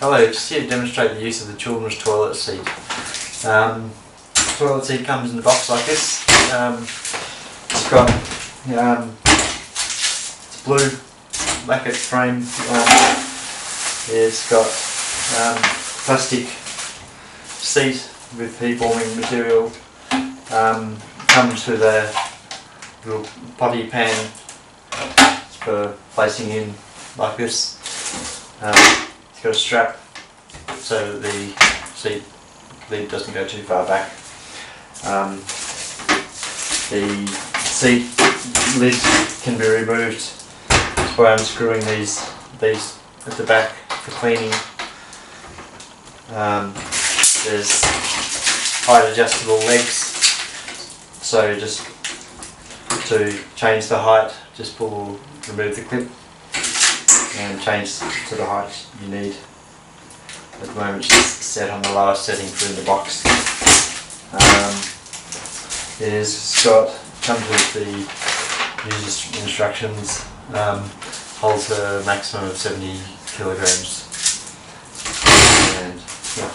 Hello, just here to demonstrate the use of the children's toilet seat. Um, toilet seat comes in a box like this. Um, it's got um, it's blue lacquered frame. Um, it's got um, plastic seat with heat-warming material. Um, comes with a little potty pan for placing in like this. Got a strap so the seat lid doesn't go too far back. Um, the seat lid can be removed by unscrewing these these at the back for cleaning. Um, there's height adjustable legs, so just to change the height, just pull, remove the clip and change to the height you need. At the moment it's set on the lowest setting for in the box. Um, it is got, comes with the user instructions, um, holds a maximum of 70 kilograms and yeah,